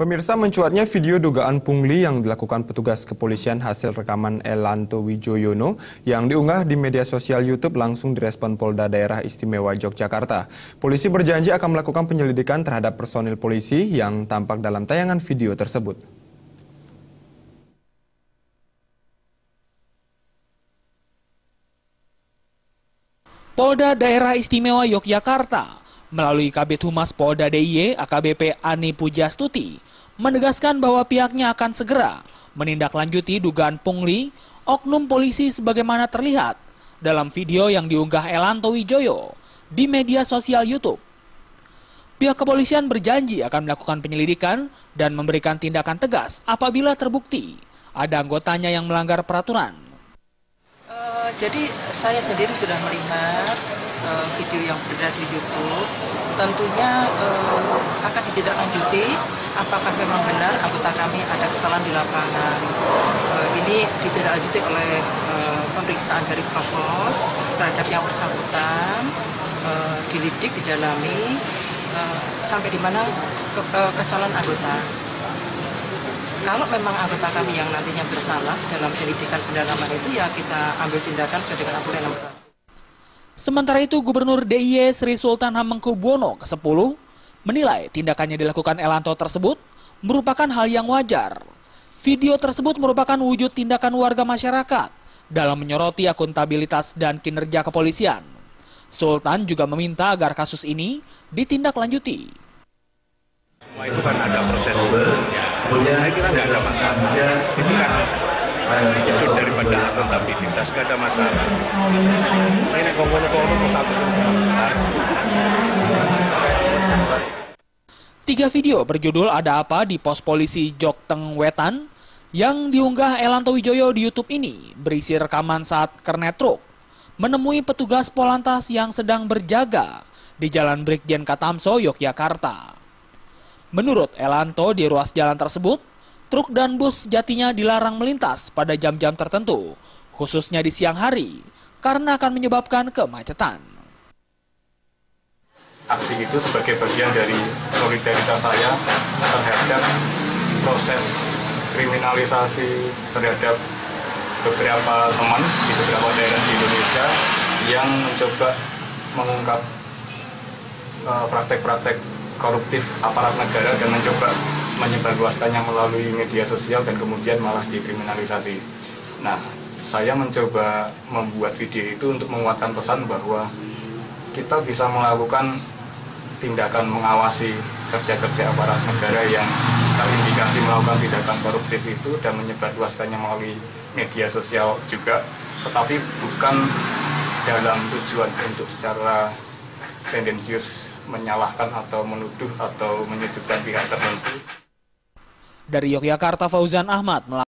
Pemirsa mencuatnya video dugaan pungli yang dilakukan petugas kepolisian hasil rekaman Elanto Wijoyono yang diunggah di media sosial YouTube langsung direspon Polda Daerah Istimewa Yogyakarta. Polisi berjanji akan melakukan penyelidikan terhadap personil polisi yang tampak dalam tayangan video tersebut. Polda Daerah Istimewa Yogyakarta melalui Kabit Humas Polda DIY AKBP Ani Pujastuti menegaskan bahwa pihaknya akan segera menindaklanjuti dugaan pungli oknum polisi sebagaimana terlihat dalam video yang diunggah Elanto Wijoyo di media sosial YouTube. Pihak kepolisian berjanji akan melakukan penyelidikan dan memberikan tindakan tegas apabila terbukti ada anggotanya yang melanggar peraturan. Uh, jadi saya sendiri sudah melihat video yang beredar di YouTube, tentunya uh, akan ditindaklanjuti apakah memang benar anggota kami ada kesalahan di lapangan. Uh, ini ditindaklanjuti oleh uh, pemeriksaan dari Provos terhadap yang bersangkutan, uh, dilidik, didalami, uh, sampai di mana ke, uh, kesalahan anggota kalau memang anggota kami yang nantinya bersalah dalam penyelidikan pendalaman itu ya kita ambil tindakan sesuai dengan aturan yang berlaku. Sementara itu, Gubernur DIY Sri Sultan Hamengkubuwono ke-10 menilai tindakannya dilakukan Elanto tersebut merupakan hal yang wajar. Video tersebut merupakan wujud tindakan warga masyarakat dalam menyoroti akuntabilitas dan kinerja kepolisian. Sultan juga meminta agar kasus ini ditindaklanjuti. Itu kan ada proses, ya, saya kira nggak ada masalah. Ini kan wujud daripada akuntabilitas gak ada masalah. Ini kongkong-kongkong satu Tiga video berjudul Ada Apa di pos polisi Jokteng Wetan yang diunggah Elanto Wijoyo di YouTube ini berisi rekaman saat kernet truk menemui petugas Polantas yang sedang berjaga di Jalan Brigjen Katamso, Yogyakarta. Menurut Elanto di ruas jalan tersebut, truk dan bus sejatinya dilarang melintas pada jam-jam tertentu, khususnya di siang hari, karena akan menyebabkan kemacetan. Aksi itu sebagai bagian dari solidaritas saya terhadap proses kriminalisasi terhadap beberapa teman di beberapa daerah di Indonesia yang mencoba mengungkap praktek-praktek uh, koruptif aparat negara dan mencoba menyebarluaskannya melalui media sosial dan kemudian malah dikriminalisasi. Nah, saya mencoba membuat video itu untuk menguatkan pesan bahwa kita bisa melakukan tindakan mengawasi kerja-kerja aparat negara yang terindikasi melakukan tindakan koruptif itu dan menyebarluaskannya melalui media sosial juga, tetapi bukan dalam tujuan untuk secara tendensius menyalahkan atau menuduh atau menyudutkan pihak tertentu. Dari Yogyakarta, Fauzan Ahmad